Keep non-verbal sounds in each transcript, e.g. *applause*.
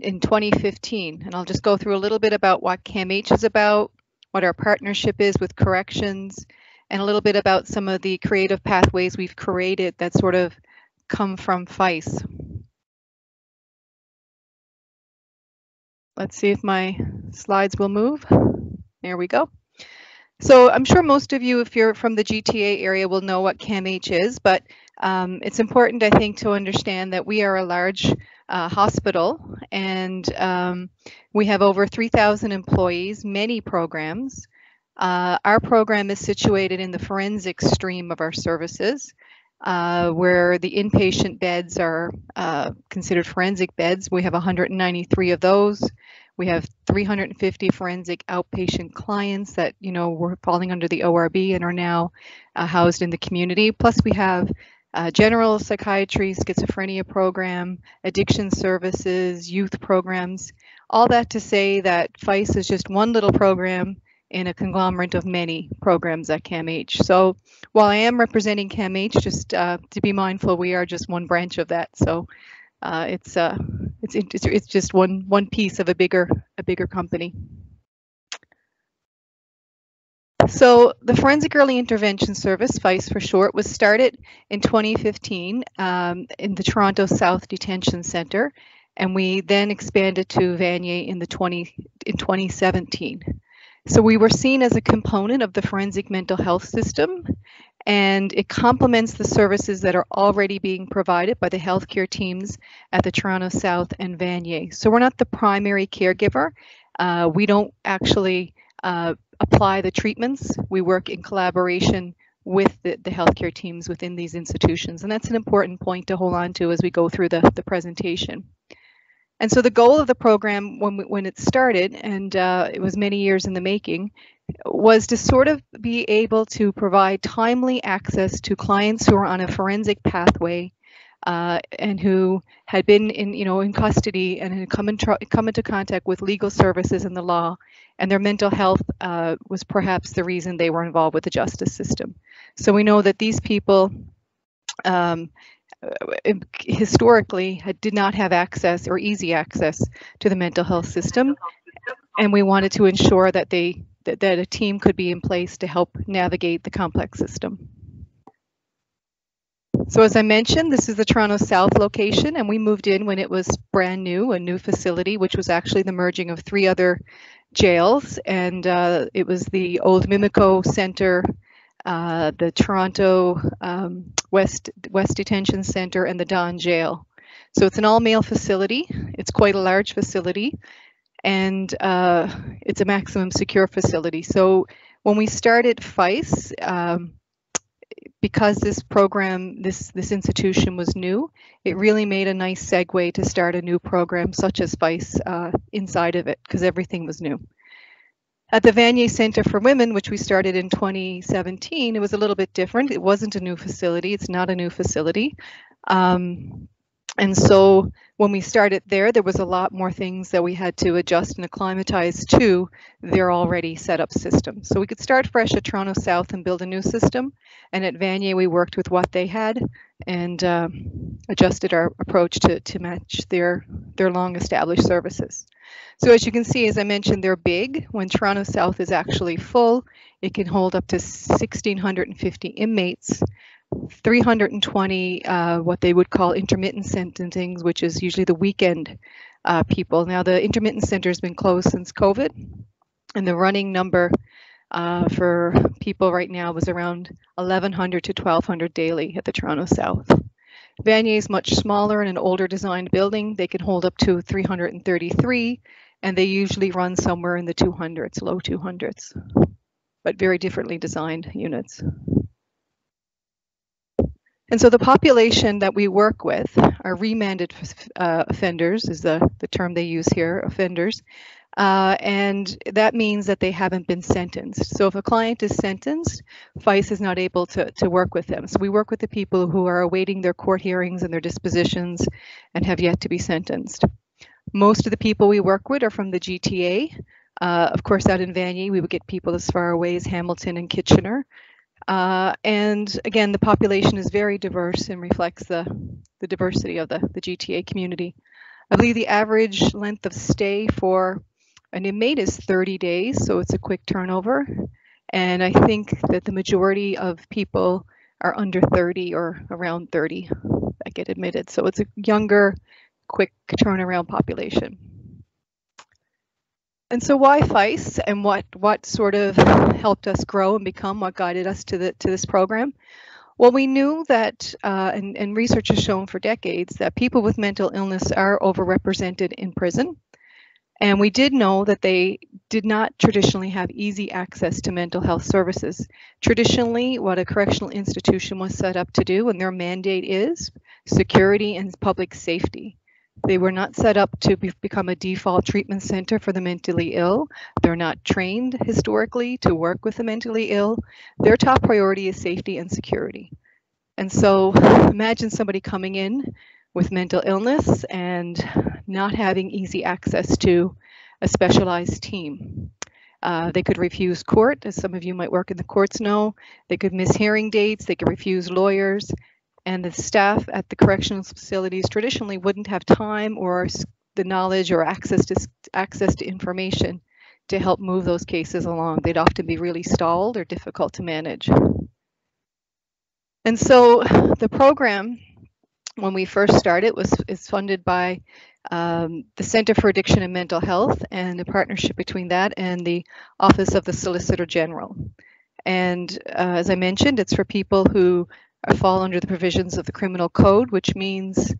in 2015. And I'll just go through a little bit about what CAMH is about, what our partnership is with corrections, and a little bit about some of the creative pathways we've created that sort of come from FEIS. Let's see if my slides will move. There we go. So I'm sure most of you, if you're from the GTA area, will know what CAMH is, but um, it's important, I think, to understand that we are a large uh, hospital and um, we have over 3,000 employees, many programs. Uh, our program is situated in the forensic stream of our services, uh, where the inpatient beds are uh, considered forensic beds. We have 193 of those. We have 350 forensic outpatient clients that, you know, were falling under the ORB and are now uh, housed in the community. Plus we have uh, general psychiatry, schizophrenia program, addiction services, youth programs, all that to say that FEIS is just one little program in a conglomerate of many programs at CAMH. So while I am representing CAMH, just uh, to be mindful, we are just one branch of that. So uh, it's, uh, it's, it's it's just one one piece of a bigger a bigger company. So the Forensic Early Intervention Service, FEIS for short, was started in 2015 um, in the Toronto South Detention Center, and we then expanded to Vanier in the 20 in 2017. So we were seen as a component of the forensic mental health system, and it complements the services that are already being provided by the healthcare teams at the Toronto South and Vanier. So we're not the primary caregiver. Uh, we don't actually uh, apply the treatments. We work in collaboration with the, the healthcare teams within these institutions. And that's an important point to hold on to as we go through the, the presentation. And so the goal of the program when, we, when it started, and uh, it was many years in the making, was to sort of be able to provide timely access to clients who are on a forensic pathway uh, and who had been in, you know, in custody and had come, in come into contact with legal services and the law, and their mental health uh, was perhaps the reason they were involved with the justice system. So we know that these people um, uh, historically did not have access or easy access to the mental health system, and we wanted to ensure that they that, that a team could be in place to help navigate the complex system. So as I mentioned, this is the Toronto South location, and we moved in when it was brand new, a new facility, which was actually the merging of three other jails, and uh, it was the old Mimico Center, uh, the Toronto um, West West Detention Center, and the Don Jail. So it's an all-male facility. It's quite a large facility, and uh, it's a maximum secure facility. So when we started FEIS, um, because this program, this, this institution was new, it really made a nice segue to start a new program such as FEIS uh, inside of it because everything was new. At the Vanier Center for Women, which we started in 2017, it was a little bit different. It wasn't a new facility. It's not a new facility. Um, and so when we started there, there was a lot more things that we had to adjust and acclimatize to their already set up system. So we could start fresh at Toronto South and build a new system. And at Vanier, we worked with what they had and uh, adjusted our approach to, to match their, their long established services. So as you can see, as I mentioned, they're big. When Toronto South is actually full, it can hold up to 1,650 inmates. 320 uh, what they would call intermittent sentencings, which is usually the weekend uh, people. Now the intermittent center has been closed since COVID, and the running number uh, for people right now was around 1,100 to 1,200 daily at the Toronto South. Vanier is much smaller and an older designed building. They can hold up to 333, and they usually run somewhere in the 200s, low 200s, but very differently designed units. And so the population that we work with are remanded uh, offenders is the, the term they use here, offenders. Uh, and that means that they haven't been sentenced. So if a client is sentenced, FEIS is not able to, to work with them. So we work with the people who are awaiting their court hearings and their dispositions and have yet to be sentenced. Most of the people we work with are from the GTA. Uh, of course, out in Vanier, we would get people as far away as Hamilton and Kitchener. Uh, and again, the population is very diverse and reflects the, the diversity of the, the GTA community. I believe the average length of stay for an inmate is 30 days, so it's a quick turnover. And I think that the majority of people are under 30 or around 30 that get admitted. So it's a younger, quick turnaround population. And so why FEIS and what what sort of helped us grow and become what guided us to the to this program? Well, we knew that, uh, and, and research has shown for decades, that people with mental illness are overrepresented in prison. And we did know that they did not traditionally have easy access to mental health services. Traditionally, what a correctional institution was set up to do and their mandate is security and public safety. They were not set up to be, become a default treatment center for the mentally ill. They're not trained historically to work with the mentally ill. Their top priority is safety and security. And so imagine somebody coming in with mental illness and not having easy access to a specialized team. Uh, they could refuse court, as some of you might work in the courts know. They could miss hearing dates. They could refuse lawyers. And the staff at the correctional facilities traditionally wouldn't have time or the knowledge or access to access to information to help move those cases along. They'd often be really stalled or difficult to manage. And so the program when we first started was is funded by um, the Center for Addiction and Mental Health and a partnership between that and the Office of the Solicitor General. And uh, as I mentioned, it's for people who fall under the provisions of the criminal code, which means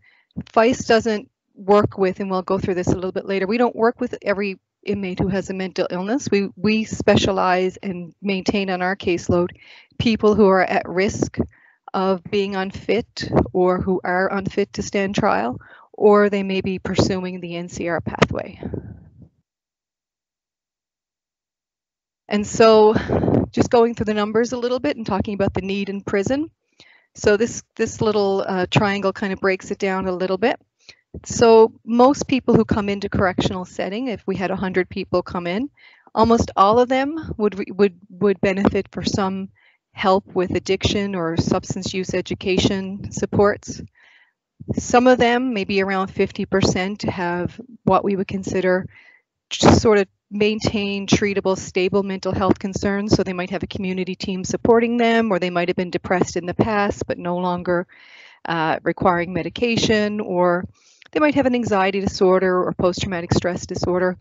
FEIS doesn't work with, and we'll go through this a little bit later, we don't work with every inmate who has a mental illness. We, we specialize and maintain on our caseload people who are at risk of being unfit or who are unfit to stand trial, or they may be pursuing the NCR pathway. And so just going through the numbers a little bit and talking about the need in prison. So this, this little uh, triangle kind of breaks it down a little bit. So most people who come into correctional setting, if we had 100 people come in, almost all of them would would would benefit for some help with addiction or substance use education supports. Some of them, maybe around 50%, have what we would consider sort of maintain treatable, stable mental health concerns. So they might have a community team supporting them, or they might have been depressed in the past, but no longer uh, requiring medication, or they might have an anxiety disorder or post traumatic stress disorder.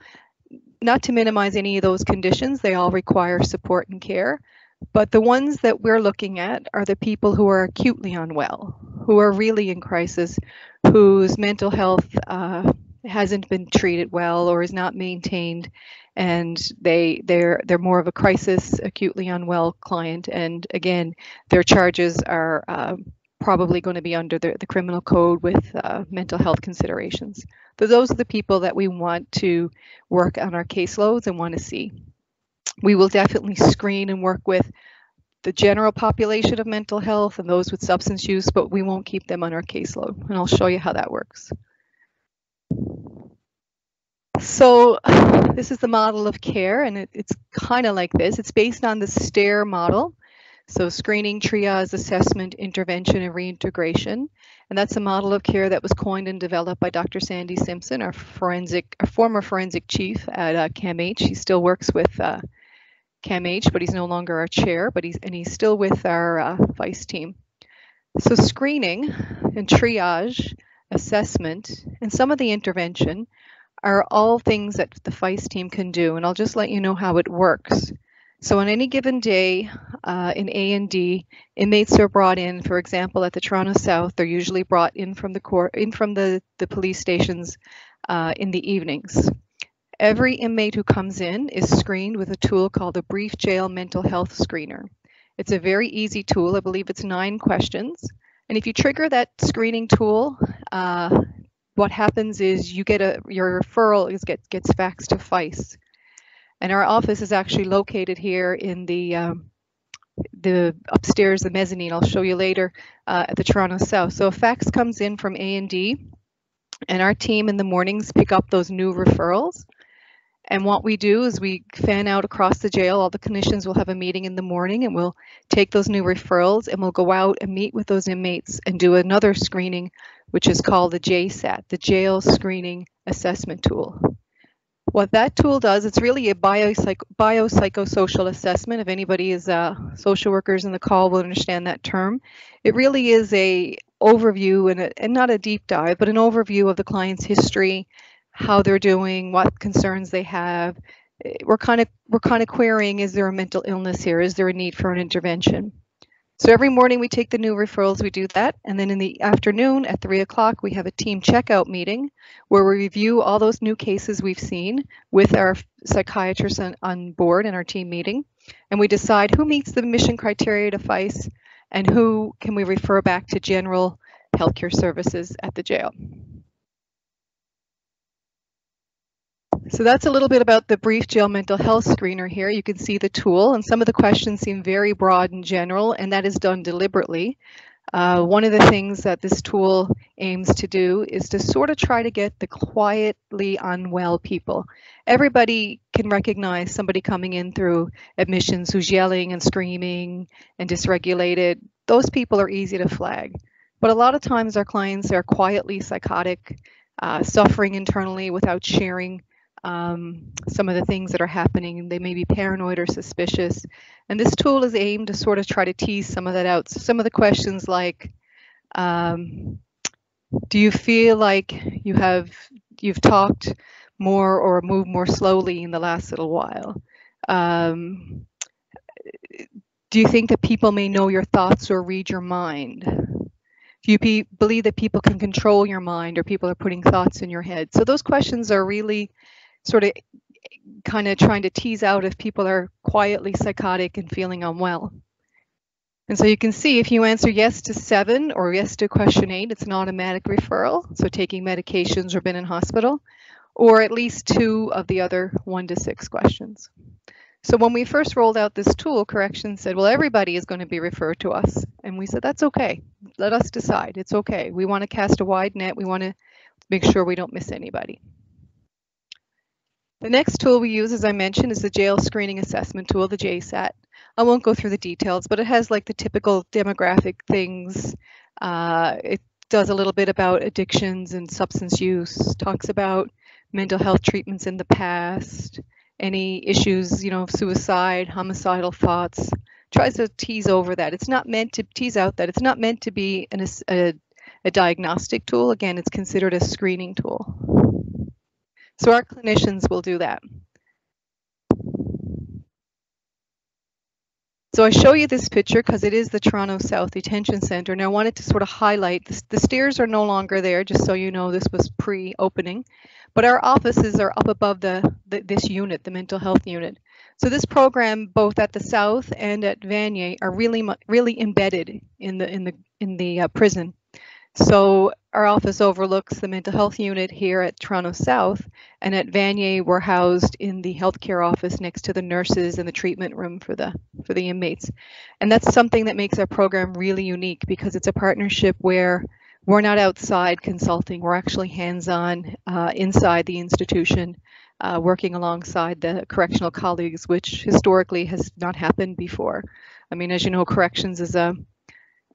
Not to minimize any of those conditions, they all require support and care. But the ones that we're looking at are the people who are acutely unwell, who are really in crisis, whose mental health uh, hasn't been treated well or is not maintained, and they they're they're more of a crisis, acutely unwell client. And again, their charges are uh, probably going to be under the, the criminal code with uh, mental health considerations. So those are the people that we want to work on our caseloads and want to see we will definitely screen and work with the general population of mental health and those with substance use, but we won't keep them on our caseload. And I'll show you how that works. So *sighs* this is the model of care, and it, it's kind of like this. It's based on the STAIR model. So screening, triage, assessment, intervention, and reintegration. And that's a model of care that was coined and developed by Dr. Sandy Simpson, our forensic, our former forensic chief at uh, CAMH. He still works with uh, CAMH, but he's no longer our chair, but he's and he's still with our uh, FEIS team. So screening and triage, assessment, and some of the intervention are all things that the FEIS team can do, and I'll just let you know how it works. So on any given day uh, in A and D, inmates are brought in. For example, at the Toronto South, they're usually brought in from the court, in from the the police stations uh, in the evenings. Every inmate who comes in is screened with a tool called the Brief Jail Mental Health Screener. It's a very easy tool. I believe it's nine questions. And if you trigger that screening tool, uh, what happens is you get a your referral is get, gets faxed to FEIS. And our office is actually located here in the um, the upstairs, the mezzanine. I'll show you later uh, at the Toronto South. So a fax comes in from A and D, and our team in the mornings pick up those new referrals. And what we do is we fan out across the jail. All the clinicians will have a meeting in the morning and we'll take those new referrals and we'll go out and meet with those inmates and do another screening which is called the JSAT, the Jail Screening Assessment Tool. What that tool does, it's really a biopsych biopsychosocial assessment. If anybody is uh, social workers in the call will understand that term. It really is a overview and, a, and not a deep dive, but an overview of the client's history, how they're doing, what concerns they have. We're kind of we're kind of querying: is there a mental illness here? Is there a need for an intervention? So every morning we take the new referrals, we do that. And then in the afternoon at three o'clock, we have a team checkout meeting where we review all those new cases we've seen with our psychiatrists on, on board in our team meeting. And we decide who meets the mission criteria to FEIS and who can we refer back to general healthcare services at the jail. So that's a little bit about the brief jail mental health screener here. You can see the tool and some of the questions seem very broad and general and that is done deliberately. Uh, one of the things that this tool aims to do is to sort of try to get the quietly unwell people. Everybody can recognize somebody coming in through admissions who's yelling and screaming and dysregulated. Those people are easy to flag. But a lot of times our clients are quietly psychotic, uh, suffering internally without sharing um, some of the things that are happening. They may be paranoid or suspicious. And this tool is aimed to sort of try to tease some of that out. So some of the questions like, um, do you feel like you have you've talked more or moved more slowly in the last little while? Um, do you think that people may know your thoughts or read your mind? Do you be, believe that people can control your mind or people are putting thoughts in your head? So those questions are really sort of kind of trying to tease out if people are quietly psychotic and feeling unwell. And so you can see if you answer yes to seven or yes to question eight, it's an automatic referral. So taking medications or been in hospital, or at least two of the other one to six questions. So when we first rolled out this tool, corrections said, well, everybody is going to be referred to us. And we said, that's okay. Let us decide. It's okay. We want to cast a wide net. We want to make sure we don't miss anybody. The next tool we use, as I mentioned, is the Jail Screening Assessment Tool, the JSAT. I won't go through the details, but it has like the typical demographic things. Uh, it does a little bit about addictions and substance use, talks about mental health treatments in the past, any issues, you know, suicide, homicidal thoughts, tries to tease over that. It's not meant to tease out that it's not meant to be an, a, a diagnostic tool. Again, it's considered a screening tool. So our clinicians will do that. So I show you this picture because it is the Toronto South Detention Center, and I wanted to sort of highlight. The stairs are no longer there, just so you know this was pre-opening, but our offices are up above the, the, this unit, the mental health unit. So this program, both at the South and at Vanier, are really really embedded in the in the in the uh, prison. So our office overlooks the mental health unit here at Toronto South, and at Vanier we're housed in the healthcare office next to the nurses and the treatment room for the for the inmates. And that's something that makes our program really unique because it's a partnership where we're not outside consulting, we're actually hands-on uh, inside the institution, uh, working alongside the correctional colleagues, which historically has not happened before. I mean, as you know, corrections is a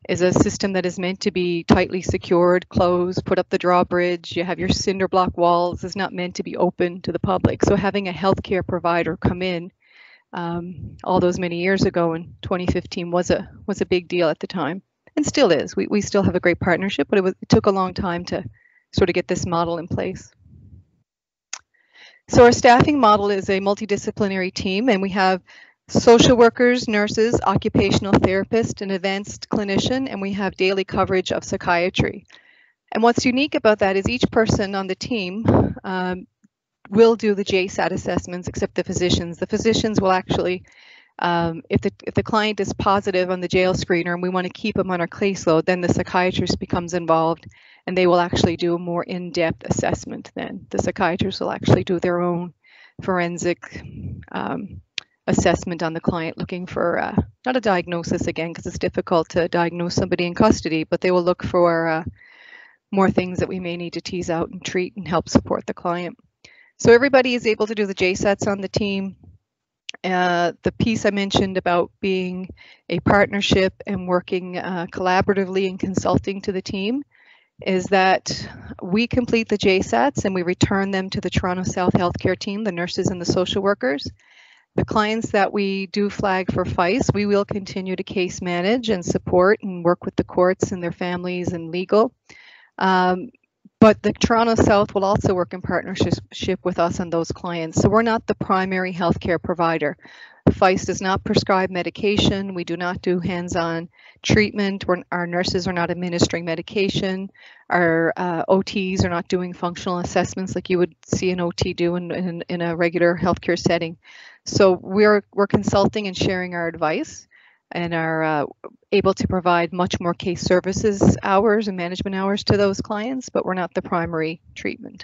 is a system that is meant to be tightly secured, closed, put up the drawbridge, you have your cinder block walls, is not meant to be open to the public. So having a healthcare provider come in um, all those many years ago in 2015 was a was a big deal at the time and still is. We, we still have a great partnership, but it, was, it took a long time to sort of get this model in place. So our staffing model is a multidisciplinary team and we have social workers, nurses, occupational therapists, an advanced clinician, and we have daily coverage of psychiatry. And what's unique about that is each person on the team um, will do the JSAT assessments except the physicians. The physicians will actually, um, if, the, if the client is positive on the jail screener and we want to keep them on our caseload, then the psychiatrist becomes involved and they will actually do a more in-depth assessment then. The psychiatrist will actually do their own forensic um, assessment on the client looking for uh, not a diagnosis again because it's difficult to diagnose somebody in custody but they will look for uh, more things that we may need to tease out and treat and help support the client so everybody is able to do the JSATs on the team uh, the piece I mentioned about being a partnership and working uh, collaboratively and consulting to the team is that we complete the JSATs and we return them to the Toronto South Healthcare team, the nurses and the social workers. The clients that we do flag for FEIS, we will continue to case manage and support and work with the courts and their families and legal. Um, but the Toronto South will also work in partnership with us on those clients. So we're not the primary healthcare provider. FEIS does not prescribe medication. We do not do hands-on treatment. We're, our nurses are not administering medication. Our uh, OTs are not doing functional assessments like you would see an OT do in, in, in a regular healthcare setting. So we're, we're consulting and sharing our advice and are uh, able to provide much more case services hours and management hours to those clients, but we're not the primary treatment.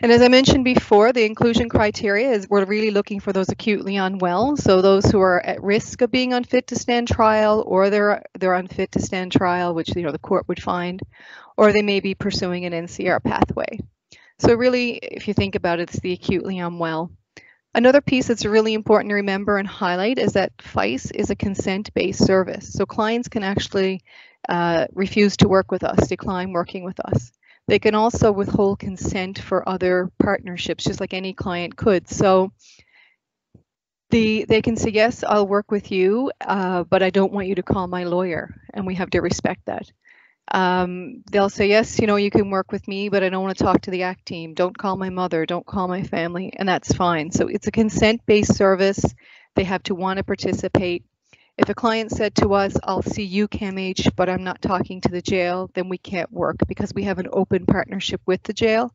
And as I mentioned before, the inclusion criteria is we're really looking for those acutely unwell. So those who are at risk of being unfit to stand trial or they're they're unfit to stand trial, which you know the court would find, or they may be pursuing an NCR pathway. So really, if you think about it, it's the acutely unwell. Another piece that's really important to remember and highlight is that FEIS is a consent-based service. So clients can actually uh, refuse to work with us, decline working with us. They can also withhold consent for other partnerships, just like any client could. So the, they can say, yes, I'll work with you, uh, but I don't want you to call my lawyer. And we have to respect that. Um, they'll say, yes, you know, you can work with me, but I don't want to talk to the ACT team. Don't call my mother. Don't call my family. And that's fine. So it's a consent-based service. They have to want to participate. If a client said to us, I'll see you CAMH, but I'm not talking to the jail, then we can't work because we have an open partnership with the jail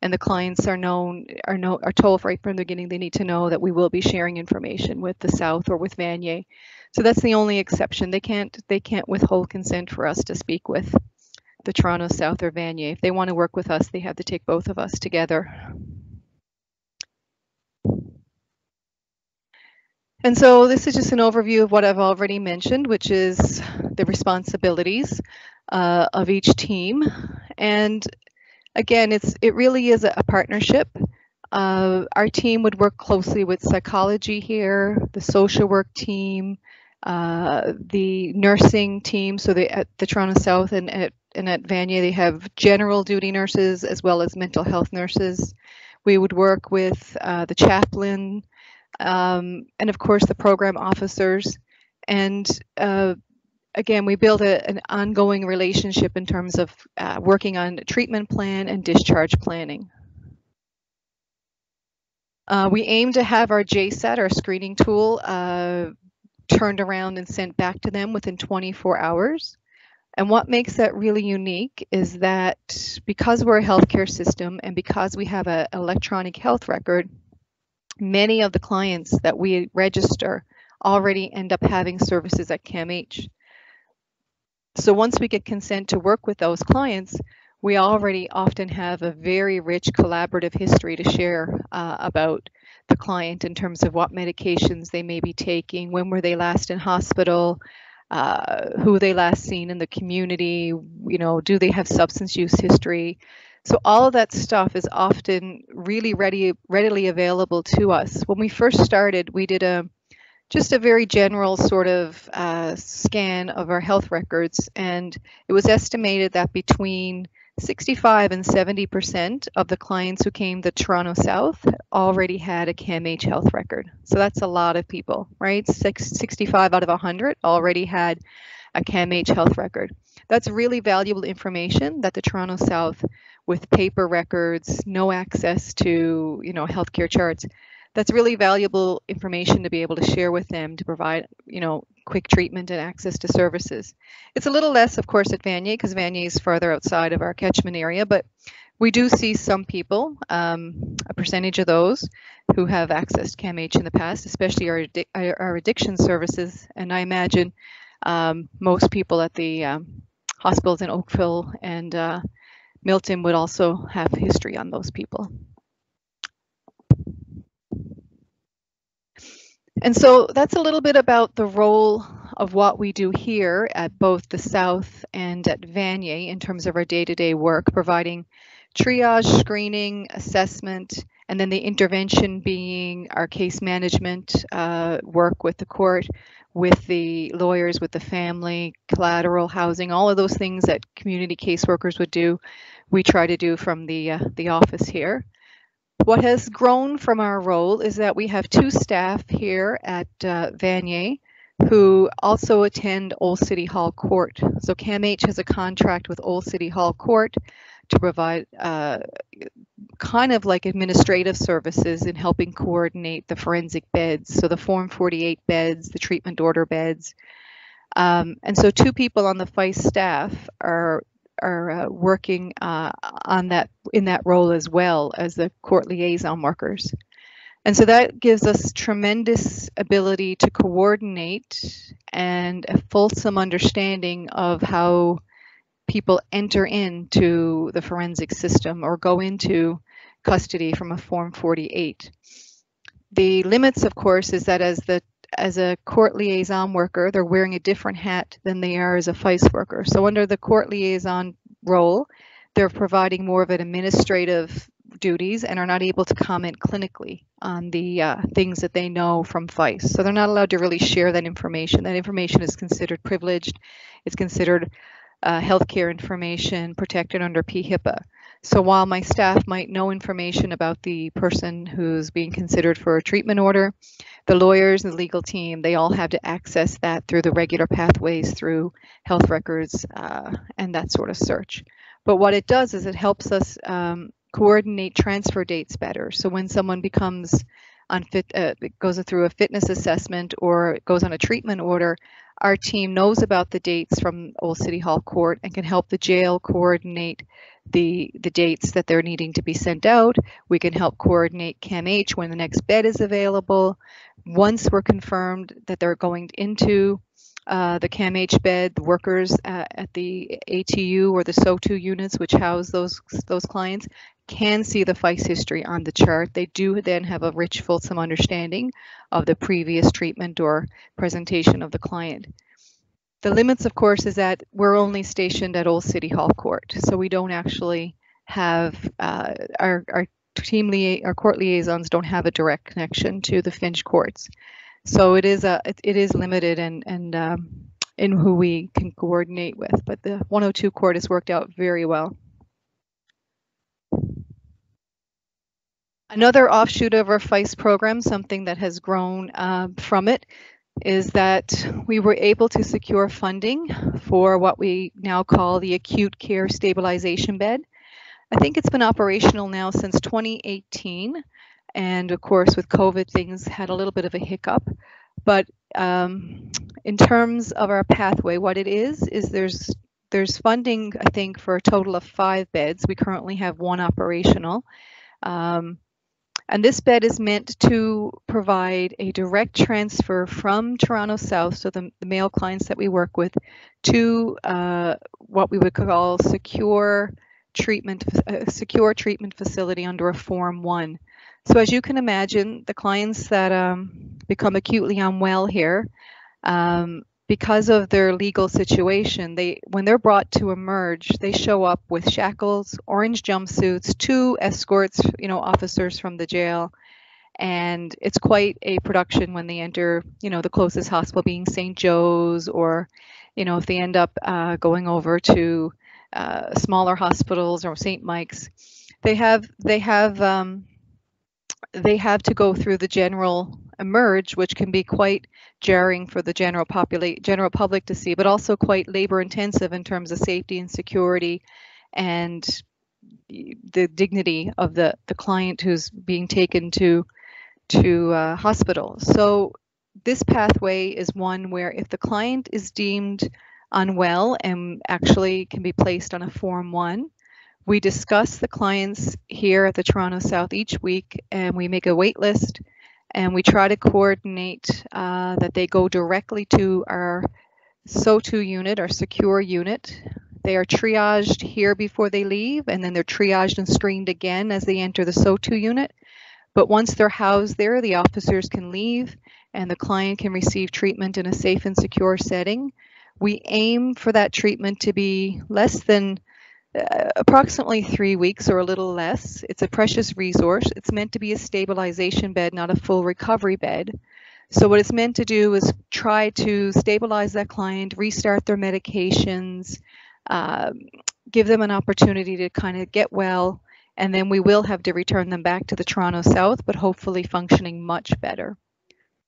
and the clients are known are know are told right from the beginning they need to know that we will be sharing information with the South or with Vanier. So that's the only exception. They can't they can't withhold consent for us to speak with the Toronto South or Vanier. If they want to work with us, they have to take both of us together. And so this is just an overview of what I've already mentioned, which is the responsibilities uh, of each team. And again, it's it really is a partnership. Uh, our team would work closely with psychology here, the social work team, uh, the nursing team. So they, at the Toronto South and at, and at Vanier, they have general duty nurses as well as mental health nurses. We would work with uh, the chaplain, um, and of course the program officers. And uh, again, we build a, an ongoing relationship in terms of uh, working on treatment plan and discharge planning. Uh, we aim to have our JSAT, our screening tool, uh, turned around and sent back to them within 24 hours. And what makes that really unique is that because we're a healthcare system and because we have an electronic health record, many of the clients that we register already end up having services at CAMH. So once we get consent to work with those clients, we already often have a very rich collaborative history to share uh, about the client in terms of what medications they may be taking, when were they last in hospital, uh, who they last seen in the community, you know, do they have substance use history, so all of that stuff is often really ready, readily available to us. When we first started, we did a just a very general sort of uh, scan of our health records, and it was estimated that between 65 and 70% of the clients who came to Toronto South already had a CAMH health record. So that's a lot of people, right? Six, 65 out of 100 already had a CAMH health record. That's really valuable information that the Toronto South with paper records, no access to, you know, healthcare charts. That's really valuable information to be able to share with them to provide, you know, quick treatment and access to services. It's a little less, of course, at Vanier because Vanier is farther outside of our catchment area, but we do see some people, um, a percentage of those who have accessed CAMH in the past, especially our, our addiction services. And I imagine um, most people at the um, hospitals in Oakville and uh, Milton would also have history on those people. And so that's a little bit about the role of what we do here at both the South and at Vanier in terms of our day-to-day -day work, providing triage, screening, assessment, and then the intervention being our case management uh, work with the court, with the lawyers, with the family, collateral housing, all of those things that community caseworkers would do, we try to do from the, uh, the office here. What has grown from our role is that we have two staff here at uh, Vanier who also attend Old City Hall Court. So CAMH has a contract with Old City Hall Court to provide uh, kind of like administrative services in helping coordinate the forensic beds. So the Form 48 beds, the treatment order beds. Um, and so two people on the FEIS staff are are uh, working uh, on that in that role as well as the court liaison workers. And so that gives us tremendous ability to coordinate and a fulsome understanding of how people enter into the forensic system or go into custody from a Form 48. The limits, of course, is that as the as a court liaison worker, they're wearing a different hat than they are as a FEIS worker. So under the court liaison role, they're providing more of an administrative duties and are not able to comment clinically on the uh, things that they know from FEIS. So they're not allowed to really share that information. That information is considered privileged. It's considered uh, healthcare information protected under PHIPA. So while my staff might know information about the person who's being considered for a treatment order, the lawyers and the legal team, they all have to access that through the regular pathways through health records uh, and that sort of search. But what it does is it helps us um, coordinate transfer dates better. So when someone becomes unfit, uh, goes through a fitness assessment or goes on a treatment order, our team knows about the dates from Old City Hall Court and can help the jail coordinate the, the dates that they're needing to be sent out. We can help coordinate CAMH when the next bed is available. Once we're confirmed that they're going into uh, the CAMH bed, the workers uh, at the ATU or the SO2 units, which house those those clients, can see the FEIS history on the chart. They do then have a rich, fulsome understanding of the previous treatment or presentation of the client. The limits, of course, is that we're only stationed at Old City Hall Court, so we don't actually have uh, our, our team lia- our court liaisons don't have a direct connection to the Finch courts. So it is a it, it is limited and and um, in who we can coordinate with. But the 102 court has worked out very well. Another offshoot of our FEIS program, something that has grown uh, from it, is that we were able to secure funding for what we now call the acute care stabilization bed. I think it's been operational now since 2018. And of course, with COVID, things had a little bit of a hiccup. But um, in terms of our pathway, what it is, is there's there's funding, I think, for a total of five beds. We currently have one operational. Um, and this bed is meant to provide a direct transfer from Toronto South, so the, the male clients that we work with, to uh, what we would call secure treatment, a secure treatment facility under a Form 1. So as you can imagine, the clients that um, become acutely unwell here, um, because of their legal situation, they when they're brought to emerge, they show up with shackles, orange jumpsuits, two escorts, you know, officers from the jail, and it's quite a production when they enter, you know, the closest hospital being St. Joe's, or, you know, if they end up uh, going over to uh, smaller hospitals or St. Mike's, they have they have um, they have to go through the general emerge, which can be quite jarring for the general general public to see, but also quite labor intensive in terms of safety and security and the dignity of the, the client who's being taken to to uh, hospital. So this pathway is one where if the client is deemed unwell and actually can be placed on a form one, we discuss the clients here at the Toronto South each week and we make a wait list and we try to coordinate uh, that they go directly to our SO2 unit, our secure unit. They are triaged here before they leave, and then they're triaged and screened again as they enter the SO2 unit. But once they're housed there, the officers can leave and the client can receive treatment in a safe and secure setting. We aim for that treatment to be less than uh, approximately three weeks or a little less. It's a precious resource. It's meant to be a stabilization bed, not a full recovery bed. So what it's meant to do is try to stabilize that client, restart their medications, uh, give them an opportunity to kind of get well, and then we will have to return them back to the Toronto South, but hopefully functioning much better.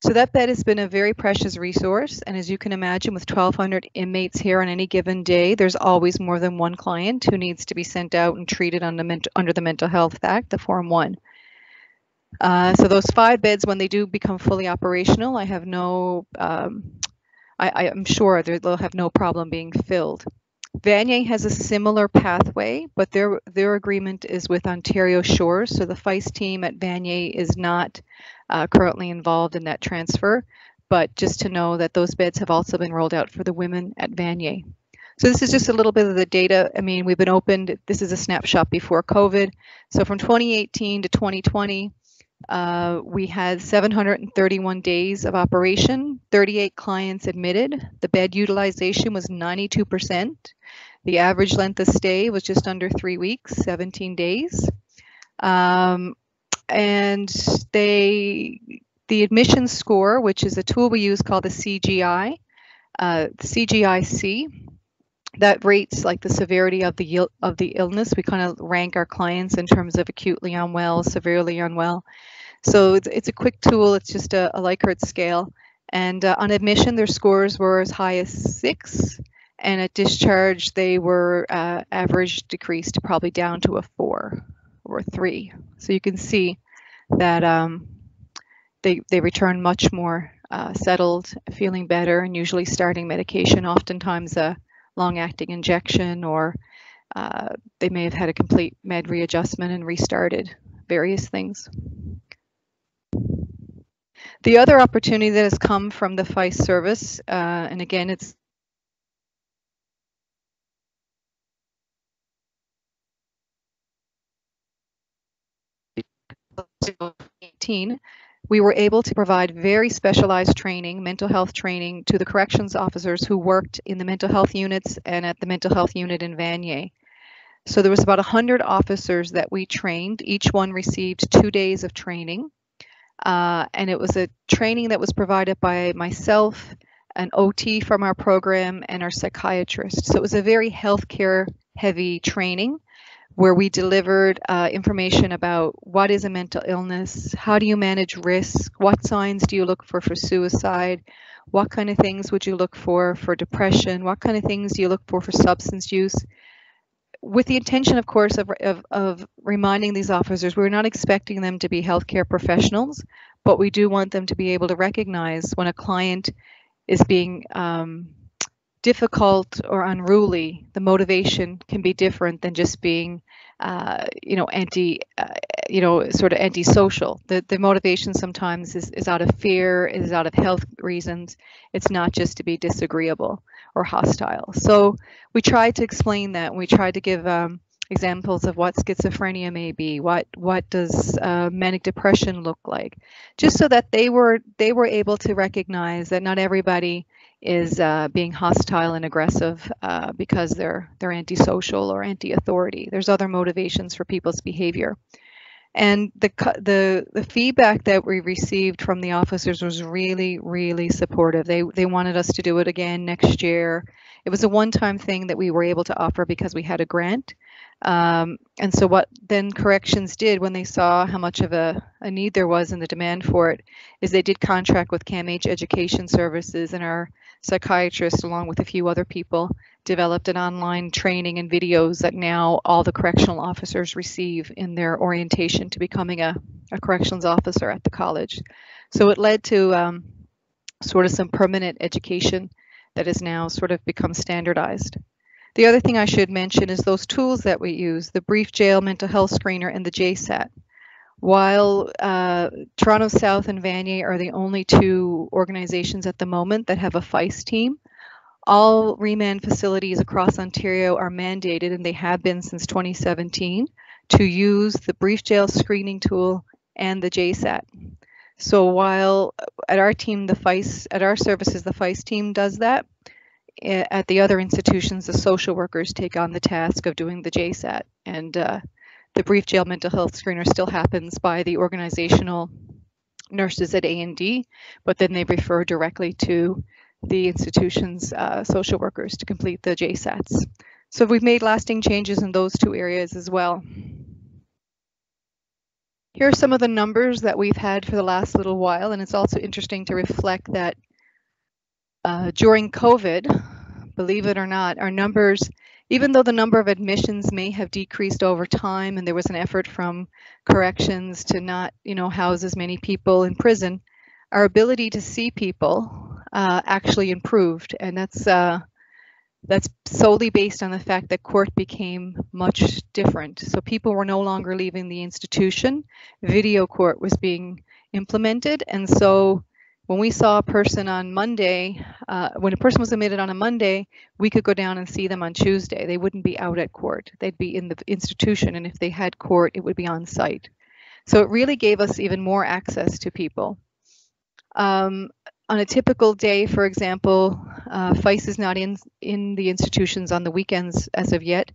So that bed has been a very precious resource. And as you can imagine, with 1,200 inmates here on any given day, there's always more than one client who needs to be sent out and treated under, under the Mental Health Act, the Form 1. Uh, so those five beds, when they do become fully operational, I have no, um, I, am sure they'll have no problem being filled. Vanier has a similar pathway, but their their agreement is with Ontario Shores. So the FEIS team at Vanier is not uh, currently involved in that transfer, but just to know that those beds have also been rolled out for the women at Vanier. So this is just a little bit of the data. I mean, we've been opened, this is a snapshot before COVID. So from 2018 to 2020, uh, we had 731 days of operation, 38 clients admitted. The bed utilization was 92%. The average length of stay was just under three weeks, 17 days. Um, and they, the admission score, which is a tool we use called the CGI, uh, CGIC, that rates like the severity of the of the illness. We kind of rank our clients in terms of acutely unwell, severely unwell. So it's, it's a quick tool. It's just a, a Likert scale. And uh, on admission, their scores were as high as six, and at discharge, they were uh, average decreased probably down to a four or three. So you can see that um, they they return much more uh, settled, feeling better, and usually starting medication. Oftentimes a long-acting injection, or uh, they may have had a complete med readjustment and restarted various things. The other opportunity that has come from the FEIS service, uh, and again, it's we were able to provide very specialized training, mental health training, to the corrections officers who worked in the mental health units and at the mental health unit in Vanier. So there was about 100 officers that we trained. Each one received two days of training. Uh, and it was a training that was provided by myself, an OT from our program, and our psychiatrist. So it was a very healthcare heavy training where we delivered uh, information about what is a mental illness, how do you manage risk, what signs do you look for for suicide, what kind of things would you look for for depression, what kind of things do you look for for substance use, with the intention, of course, of, of, of, reminding these officers we're not expecting them to be healthcare professionals, but we do want them to be able to recognize when a client is being um, difficult or unruly, the motivation can be different than just being, uh, you know, anti, uh, you know, sort of antisocial. The the motivation sometimes is, is out of fear, is out of health reasons. It's not just to be disagreeable or hostile. So we tried to explain that, we tried to give um, examples of what schizophrenia may be, what what does uh, manic depression look like, just so that they were they were able to recognize that not everybody is uh, being hostile and aggressive uh, because they're they're antisocial or anti-authority. There's other motivations for people's behavior. And the, the, the feedback that we received from the officers was really, really supportive. They, they wanted us to do it again next year. It was a one-time thing that we were able to offer because we had a grant. Um, and so what then corrections did when they saw how much of a, a need there was and the demand for it is they did contract with CAMH Education Services and our psychiatrist along with a few other people developed an online training and videos that now all the correctional officers receive in their orientation to becoming a, a corrections officer at the college. So it led to um, sort of some permanent education that has now sort of become standardized. The other thing I should mention is those tools that we use, the Brief Jail Mental Health Screener and the JSAT. While uh, Toronto South and Vanier are the only two organizations at the moment that have a FEIS team, all remand facilities across Ontario are mandated, and they have been since 2017, to use the brief jail screening tool and the JSAT. So while at our team, the FEIS, at our services, the FEIS team does that, at the other institutions, the social workers take on the task of doing the JSAT. And uh, the brief jail mental health screener still happens by the organizational nurses at A&D, but then they refer directly to the institution's uh, social workers to complete the JSATs. So we've made lasting changes in those two areas as well. Here are some of the numbers that we've had for the last little while, and it's also interesting to reflect that uh, during COVID, believe it or not, our numbers, even though the number of admissions may have decreased over time and there was an effort from corrections to not, you know, house as many people in prison, our ability to see people uh, actually improved. And that's uh, that's solely based on the fact that court became much different. So people were no longer leaving the institution. Video court was being implemented. And so when we saw a person on Monday, uh, when a person was admitted on a Monday, we could go down and see them on Tuesday. They wouldn't be out at court. They'd be in the institution. And if they had court, it would be on site. So it really gave us even more access to people. Um, on a typical day, for example, uh, FEIS is not in, in the institutions on the weekends as of yet,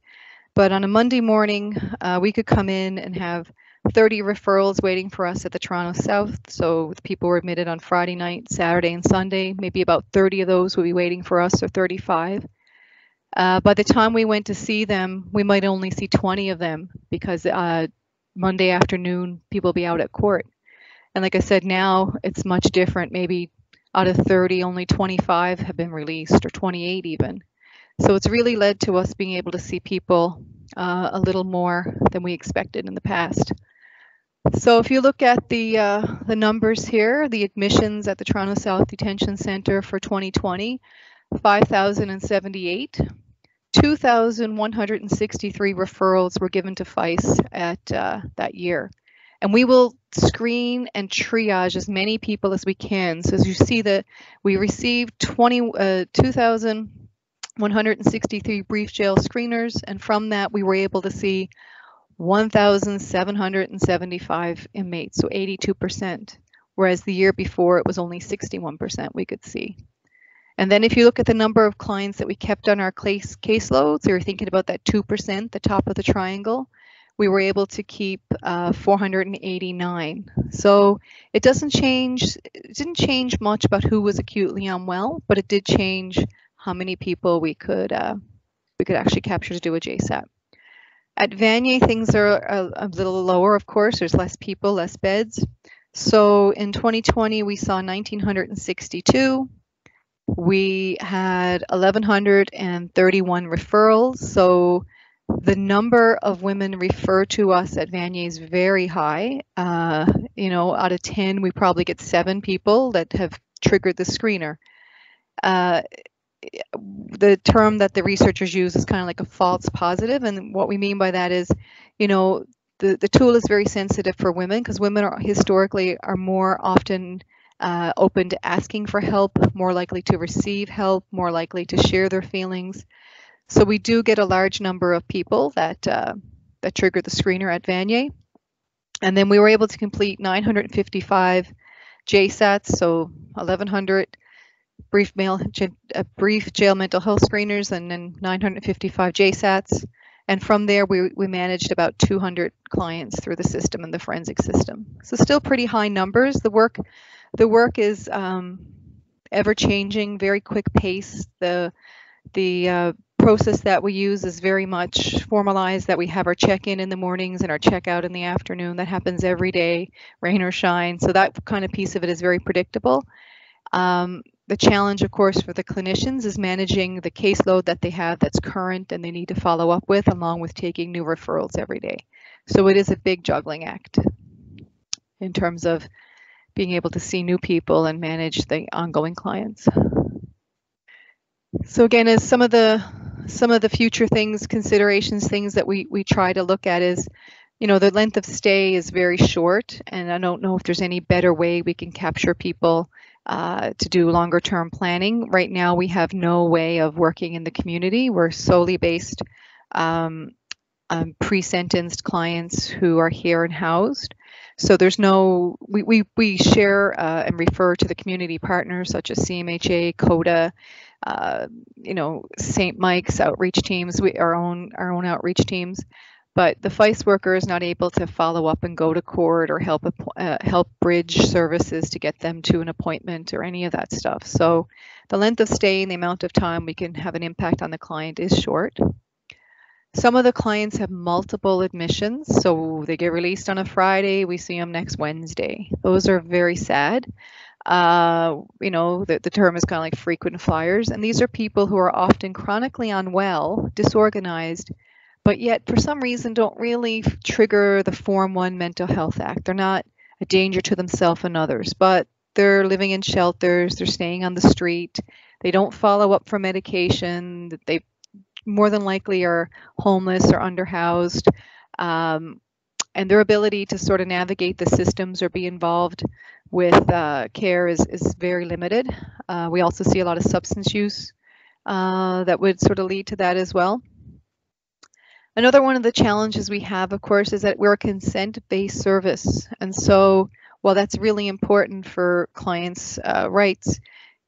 but on a Monday morning, uh, we could come in and have 30 referrals waiting for us at the Toronto South. So people were admitted on Friday night, Saturday, and Sunday. Maybe about 30 of those would be waiting for us, or 35. Uh, by the time we went to see them, we might only see 20 of them because uh, Monday afternoon, people will be out at court. And like I said, now it's much different. Maybe out of 30, only 25 have been released, or 28 even. So it's really led to us being able to see people uh, a little more than we expected in the past. So if you look at the uh, the numbers here, the admissions at the Toronto South Detention Center for 2020, 5,078. 2,163 referrals were given to FEIS at uh, that year. And we will screen and triage as many people as we can. So as you see that we received 20, uh, 2,163 brief jail screeners, and from that we were able to see 1,775 inmates, so 82%, whereas the year before it was only 61% we could see. And then if you look at the number of clients that we kept on our case caseloads, you're thinking about that 2%, the top of the triangle, we were able to keep uh, 489. So it doesn't change, it didn't change much about who was acutely unwell, but it did change how many people we could uh, we could actually capture to do a JSAT. At Vanier, things are a, a little lower, of course. There's less people, less beds. So in 2020, we saw 1,962. We had 1,131 referrals. So the number of women referred to us at Vanier is very high. Uh, you know, out of 10, we probably get seven people that have triggered the screener. Uh, the term that the researchers use is kind of like a false positive, and what we mean by that is, you know, the, the tool is very sensitive for women because women are historically are more often uh, open to asking for help, more likely to receive help, more likely to share their feelings. So we do get a large number of people that uh, that trigger the screener at Vanier. And then we were able to complete 955 JSATs, so 1,100 brief, mail, uh, brief jail mental health screeners and then 955 JSATs. And from there, we, we managed about 200 clients through the system and the forensic system. So still pretty high numbers. The work, the work is um, ever changing, very quick pace. The the uh, process that we use is very much formalized that we have our check-in in the mornings and our check-out in the afternoon. That happens every day, rain or shine. So that kind of piece of it is very predictable. Um, the challenge, of course, for the clinicians is managing the caseload that they have that's current and they need to follow up with, along with taking new referrals every day. So it is a big juggling act in terms of being able to see new people and manage the ongoing clients. So again, as some of the some of the future things, considerations, things that we, we try to look at is, you know, the length of stay is very short, and I don't know if there's any better way we can capture people uh, to do longer term planning. Right now, we have no way of working in the community. We're solely based um, on pre-sentenced clients who are here and housed. So there's no, we, we, we share uh, and refer to the community partners such as CMHA, COTA, uh, you know, St. Mike's outreach teams, we, our own our own outreach teams. But the FEIS worker is not able to follow up and go to court or help uh, help bridge services to get them to an appointment or any of that stuff. So the length of stay and the amount of time we can have an impact on the client is short. Some of the clients have multiple admissions, so they get released on a Friday, we see them next Wednesday. Those are very sad. Uh, you know, the, the term is kind of like frequent flyers, and these are people who are often chronically unwell, disorganized, but yet for some reason don't really trigger the Form 1 Mental Health Act. They're not a danger to themselves and others, but they're living in shelters, they're staying on the street, they don't follow up for medication, they more than likely are homeless or underhoused. Um, and their ability to sort of navigate the systems or be involved with uh, care is, is very limited. Uh, we also see a lot of substance use uh, that would sort of lead to that as well. Another one of the challenges we have, of course, is that we're a consent-based service. And so while that's really important for clients' uh, rights,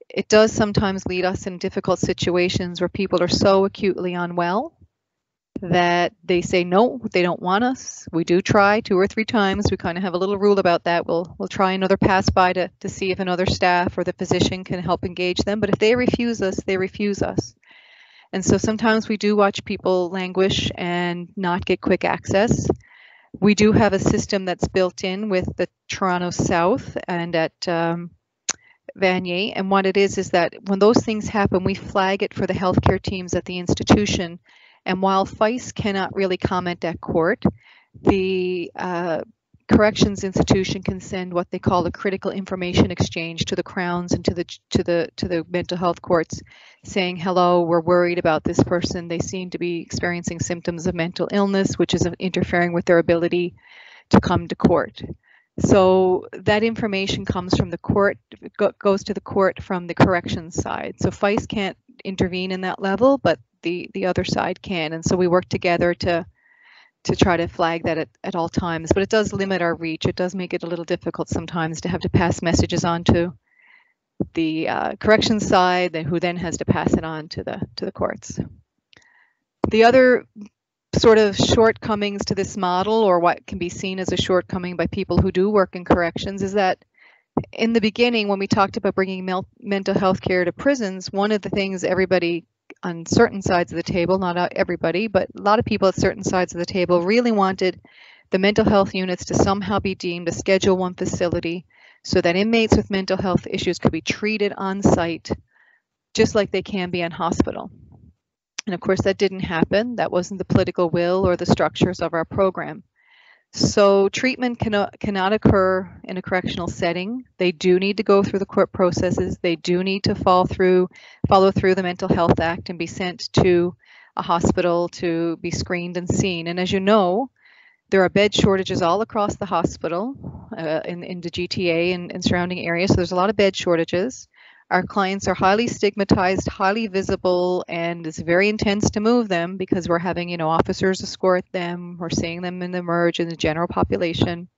it does sometimes lead us in difficult situations where people are so acutely unwell that they say no, they don't want us. We do try two or three times. We kind of have a little rule about that. We'll we'll try another pass by to, to see if another staff or the physician can help engage them. But if they refuse us, they refuse us. And so sometimes we do watch people languish and not get quick access. We do have a system that's built in with the Toronto South and at um, Vanier. And what it is is that when those things happen, we flag it for the healthcare teams at the institution. And while FEIS cannot really comment at court, the uh, corrections institution can send what they call a critical information exchange to the crowns and to the to the to the mental health courts saying hello we're worried about this person they seem to be experiencing symptoms of mental illness which is interfering with their ability to come to court so that information comes from the court, goes to the court from the corrections side. So FEIS can't intervene in that level, but the, the other side can. And so we work together to to try to flag that at, at all times. But it does limit our reach. It does make it a little difficult sometimes to have to pass messages on to the uh, corrections side, who then has to pass it on to the to the courts. The other sort of shortcomings to this model or what can be seen as a shortcoming by people who do work in corrections is that in the beginning when we talked about bringing mental health care to prisons one of the things everybody on certain sides of the table not everybody but a lot of people at certain sides of the table really wanted the mental health units to somehow be deemed a schedule one facility so that inmates with mental health issues could be treated on site just like they can be in hospital and of course, that didn't happen. That wasn't the political will or the structures of our program. So treatment cannot, cannot occur in a correctional setting. They do need to go through the court processes. They do need to fall through, follow through the Mental Health Act and be sent to a hospital to be screened and seen. And as you know, there are bed shortages all across the hospital uh, in, in the GTA and, and surrounding areas. So there's a lot of bed shortages. Our clients are highly stigmatized, highly visible, and it's very intense to move them because we're having, you know, officers escort them. We're seeing them in the merge in the general population.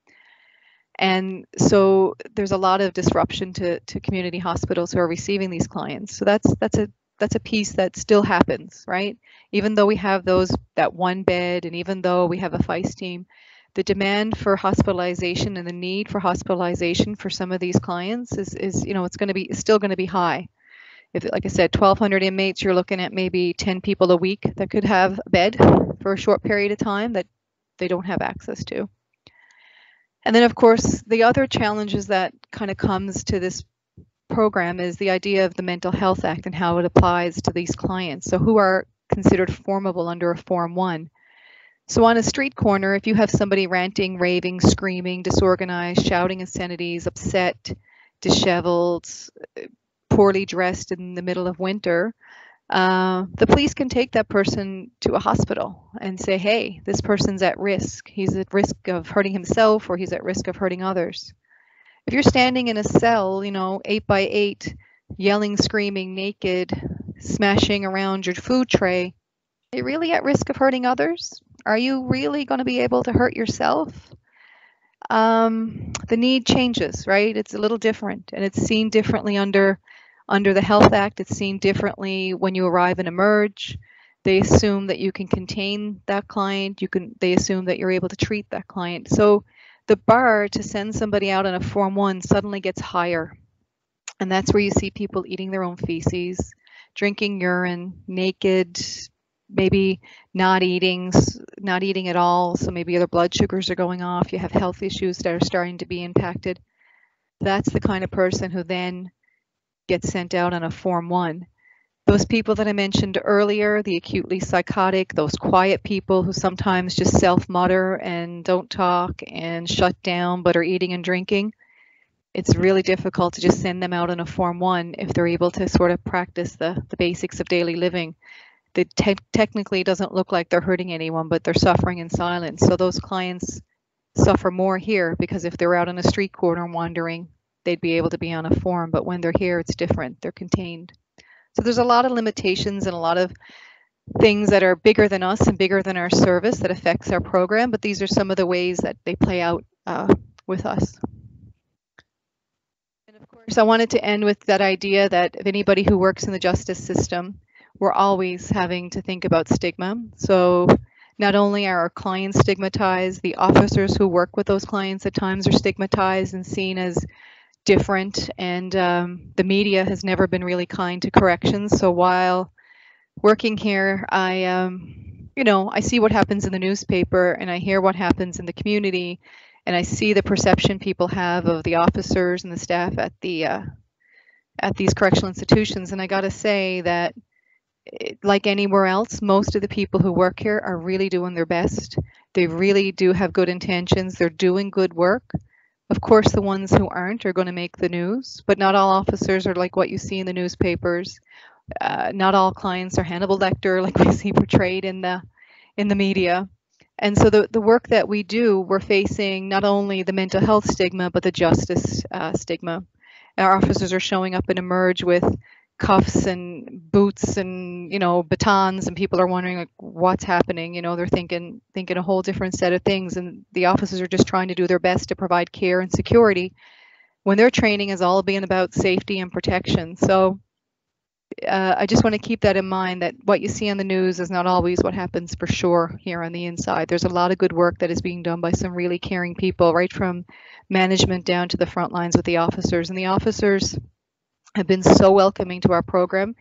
And so there's a lot of disruption to, to community hospitals who are receiving these clients. So that's that's a that's a piece that still happens, right? Even though we have those that one bed, and even though we have a FEIS team, the demand for hospitalization and the need for hospitalization for some of these clients is, is you know, it's going to be still going to be high. If, like I said, 1,200 inmates, you're looking at maybe 10 people a week that could have a bed for a short period of time that they don't have access to. And then, of course, the other challenges that kind of comes to this program is the idea of the Mental Health Act and how it applies to these clients. So who are considered formable under a Form 1. So on a street corner, if you have somebody ranting, raving, screaming, disorganized, shouting insanities, upset, disheveled, poorly dressed in the middle of winter, uh, the police can take that person to a hospital and say, hey, this person's at risk. He's at risk of hurting himself or he's at risk of hurting others. If you're standing in a cell, you know, eight by eight, yelling, screaming, naked, smashing around your food tray, are you really at risk of hurting others? Are you really going to be able to hurt yourself? Um, the need changes, right? It's a little different, and it's seen differently under under the Health Act. It's seen differently when you arrive and emerge. They assume that you can contain that client. You can. They assume that you're able to treat that client. So the bar to send somebody out on a form one suddenly gets higher, and that's where you see people eating their own feces, drinking urine, naked, maybe not eating, not eating at all. So maybe other blood sugars are going off. You have health issues that are starting to be impacted. That's the kind of person who then gets sent out on a Form 1. Those people that I mentioned earlier, the acutely psychotic, those quiet people who sometimes just self-mutter and don't talk and shut down but are eating and drinking, it's really difficult to just send them out on a Form 1 if they're able to sort of practice the, the basics of daily living it te technically doesn't look like they're hurting anyone, but they're suffering in silence. So those clients suffer more here because if they're out on a street corner wandering, they'd be able to be on a form. But when they're here, it's different. They're contained. So there's a lot of limitations and a lot of things that are bigger than us and bigger than our service that affects our program. But these are some of the ways that they play out uh, with us. And of course, I wanted to end with that idea that if anybody who works in the justice system we're always having to think about stigma. So not only are our clients stigmatized, the officers who work with those clients at times are stigmatized and seen as different. And um, the media has never been really kind to corrections. So while working here, I, um, you know, I see what happens in the newspaper and I hear what happens in the community, and I see the perception people have of the officers and the staff at the uh, at these correctional institutions. And I got to say that like anywhere else, most of the people who work here are really doing their best. They really do have good intentions. They're doing good work. Of course, the ones who aren't are going to make the news, but not all officers are like what you see in the newspapers. Uh, not all clients are Hannibal Lecter, *laughs* like we see portrayed in the in the media. And so the, the work that we do, we're facing not only the mental health stigma, but the justice uh, stigma. Our officers are showing up and emerge with cuffs and boots and you know batons and people are wondering like what's happening you know they're thinking thinking a whole different set of things and the officers are just trying to do their best to provide care and security when their training is all being about safety and protection so uh, I just want to keep that in mind that what you see on the news is not always what happens for sure here on the inside. There's a lot of good work that is being done by some really caring people, right from management down to the front lines with the officers. And the officers, have been so welcoming to our program.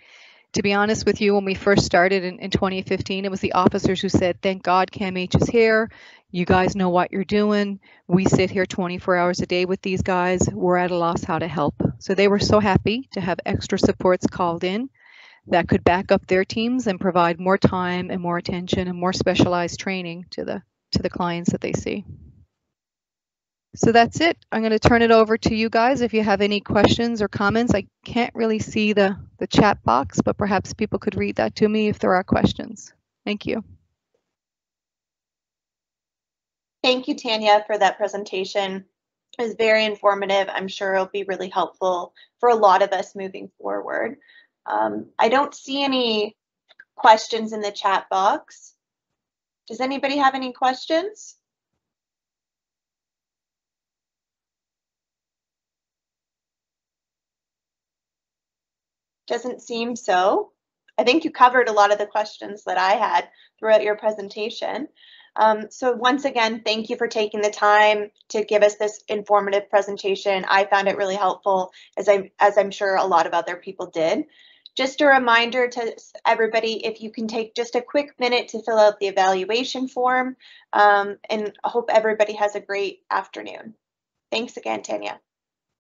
To be honest with you, when we first started in, in 2015, it was the officers who said, thank God CAMH is here. You guys know what you're doing. We sit here 24 hours a day with these guys. We're at a loss how to help. So they were so happy to have extra supports called in that could back up their teams and provide more time and more attention and more specialized training to the to the clients that they see. So that's it. I'm going to turn it over to you guys if you have any questions or comments. I can't really see the, the chat box, but perhaps people could read that to me if there are questions. Thank you. Thank you, Tanya, for that presentation. It was very informative. I'm sure it'll be really helpful for a lot of us moving forward. Um, I don't see any questions in the chat box. Does anybody have any questions? Doesn't seem so. I think you covered a lot of the questions that I had throughout your presentation. Um, so once again, thank you for taking the time to give us this informative presentation. I found it really helpful, as, I'm, as I'm sure a lot of other people did. Just a reminder to everybody, if you can take just a quick minute to fill out the evaluation form, um, and I hope everybody has a great afternoon. Thanks again, Tanya.